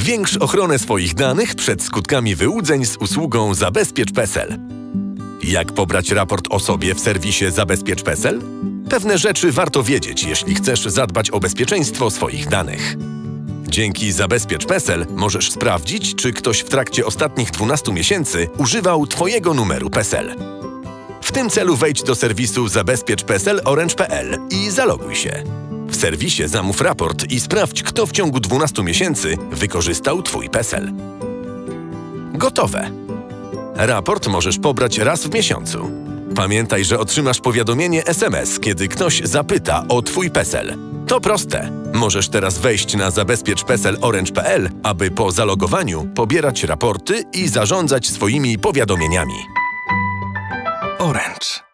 Zwiększ ochronę swoich danych przed skutkami wyłudzeń z usługą Zabezpiecz PESEL. Jak pobrać raport o sobie w serwisie Zabezpiecz PESEL? Pewne rzeczy warto wiedzieć, jeśli chcesz zadbać o bezpieczeństwo swoich danych. Dzięki Zabezpiecz PESEL możesz sprawdzić, czy ktoś w trakcie ostatnich 12 miesięcy używał Twojego numeru PESEL. W tym celu wejdź do serwisu Zabezpiecz PESEL Orange.pl i zaloguj się. Serwisie zamów raport i sprawdź, kto w ciągu 12 miesięcy wykorzystał Twój PESEL. Gotowe! Raport możesz pobrać raz w miesiącu. Pamiętaj, że otrzymasz powiadomienie SMS, kiedy ktoś zapyta o Twój PESEL. To proste. Możesz teraz wejść na zabezpiecz PESEL Orange.pl, aby po zalogowaniu pobierać raporty i zarządzać swoimi powiadomieniami. Orange.